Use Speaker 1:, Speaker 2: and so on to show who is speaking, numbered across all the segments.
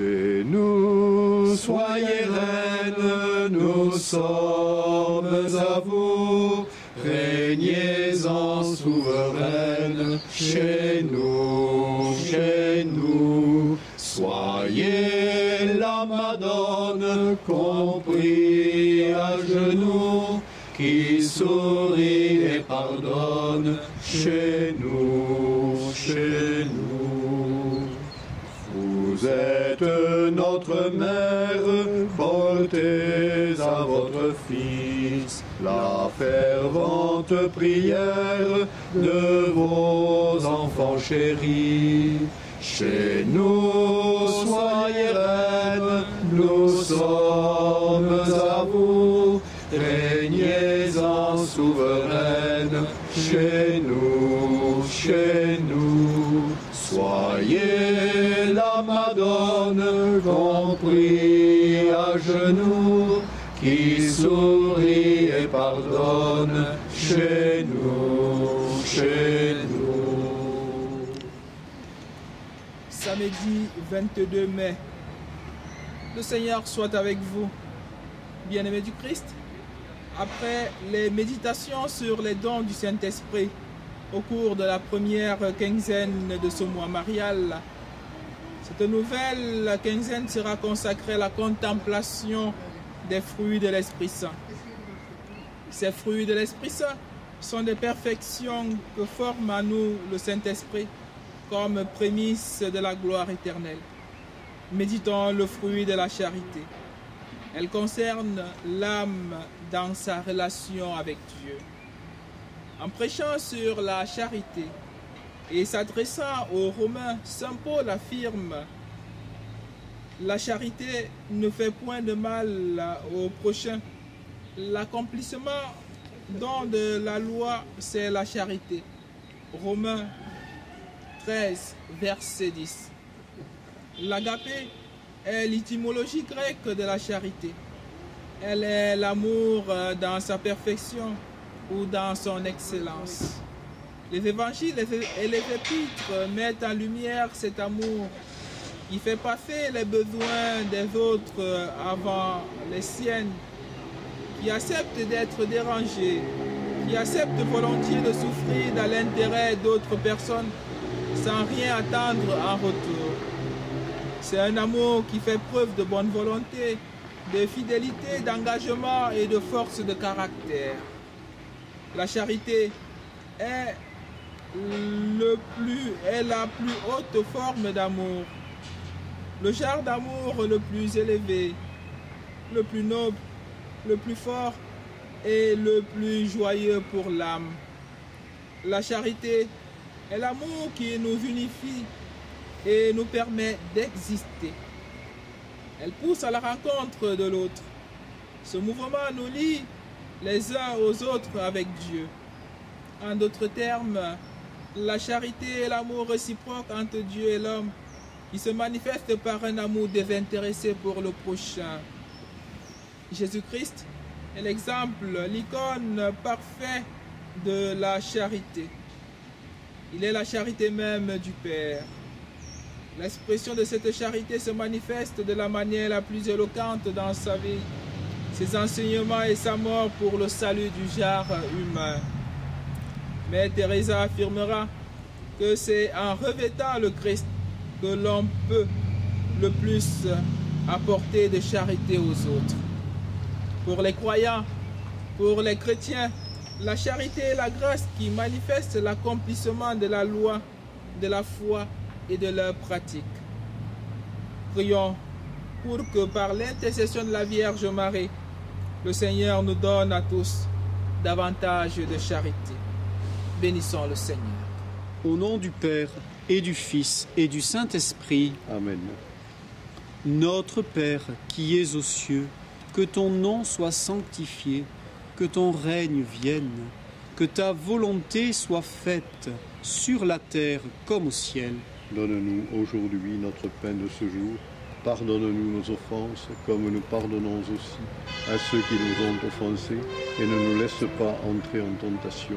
Speaker 1: Chez nous, soyez reine, nous sommes à vous. Régnez en souveraine, chez nous, chez nous. Soyez la Madone compris à genoux, qui sourit et pardonne, chez nous, chez nous. Êtes notre mère, portez à votre Fils la fervente prière de vos enfants chéris. Chez nous, soyez reine, nous sommes à vous, régnez en souveraine, chez nous, chez nous. Soyez Compris à genoux, qui sourit et pardonne, chez nous, chez nous.
Speaker 2: Samedi 22 mai. Le Seigneur soit avec vous. Bien-aimés du Christ, après les méditations sur les dons du Saint-Esprit au cours de la première quinzaine de ce mois marial, cette nouvelle quinzaine sera consacrée à la contemplation des fruits de l'Esprit Saint. Ces fruits de l'Esprit Saint sont des perfections que forme à nous le Saint-Esprit comme prémisse de la gloire éternelle. Méditons le fruit de la charité. Elle concerne l'âme dans sa relation avec Dieu. En prêchant sur la charité et s'adressant aux Romains, Saint Paul affirme La charité ne fait point de mal au prochain. L'accomplissement de la loi, c'est la charité. Romains 13, verset 10. L'agapé est l'étymologie grecque de la charité. Elle est l'amour dans sa perfection ou dans son excellence. Les évangiles et les épîtres mettent en lumière cet amour qui fait passer les besoins des autres avant les siennes, qui accepte d'être dérangé, qui accepte volontiers de souffrir dans l'intérêt d'autres personnes sans rien attendre en retour. C'est un amour qui fait preuve de bonne volonté, de fidélité, d'engagement et de force de caractère. La charité est, le plus, est la plus haute forme d'amour, le genre d'amour le plus élevé, le plus noble, le plus fort et le plus joyeux pour l'âme. La charité est l'amour qui nous unifie et nous permet d'exister. Elle pousse à la rencontre de l'autre. Ce mouvement nous lie les uns aux autres avec Dieu. En d'autres termes, la charité et l'amour réciproque entre Dieu et l'homme qui se manifeste par un amour désintéressé pour le prochain. Jésus-Christ est l'exemple, l'icône parfait de la charité. Il est la charité même du Père. L'expression de cette charité se manifeste de la manière la plus éloquente dans sa vie, ses enseignements et sa mort pour le salut du genre humain. Mais Teresa affirmera que c'est en revêtant le Christ que l'on peut le plus apporter de charité aux autres. Pour les croyants, pour les chrétiens, la charité est la grâce qui manifeste l'accomplissement de la loi, de la foi et de leur pratique. Prions pour que par l'intercession de la Vierge Marie, le Seigneur nous donne à tous davantage de charité. Bénissons le Seigneur.
Speaker 3: Au nom du Père et du Fils et du Saint-Esprit,
Speaker 1: Amen.
Speaker 3: Notre Père qui es aux cieux, que ton nom soit sanctifié, que ton règne vienne, que ta volonté soit faite sur la terre comme au ciel.
Speaker 1: Donne-nous aujourd'hui notre pain de ce jour. Pardonne-nous nos offenses, comme nous pardonnons aussi à ceux qui nous ont offensés, et ne nous laisse pas entrer en tentation,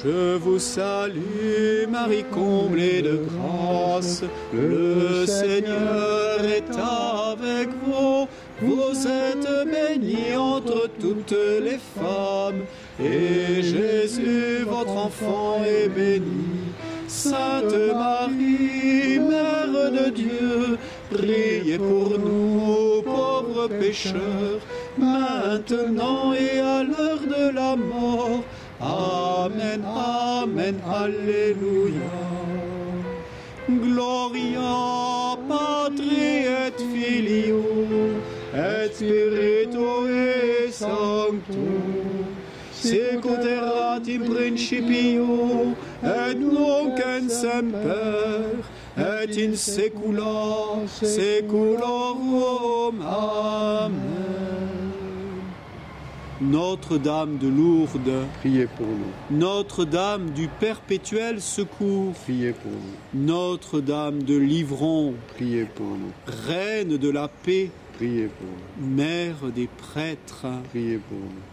Speaker 1: Je vous salue, Marie comblée de grâce. Le Seigneur est avec vous. Vous êtes bénie entre toutes les femmes, et Jésus, votre enfant, est béni. Sainte Marie, Mère de Dieu, priez pour nous, pauvres pécheurs, maintenant et à l'heure de la mort. Amen, Amen, Alléluia. Gloria Patri et Filio et Spirito Sancto Secuterat in principio et nunc et semper et in saecula saeculorum. Amen. Notre-Dame de Lourdes,
Speaker 3: Priez pour nous,
Speaker 1: Notre-Dame du perpétuel secours,
Speaker 3: priez pour nous,
Speaker 1: Notre-Dame de Livron,
Speaker 3: priez pour nous,
Speaker 1: Reine de la paix,
Speaker 3: priez pour nous,
Speaker 1: Mère des prêtres,
Speaker 3: priez pour nous,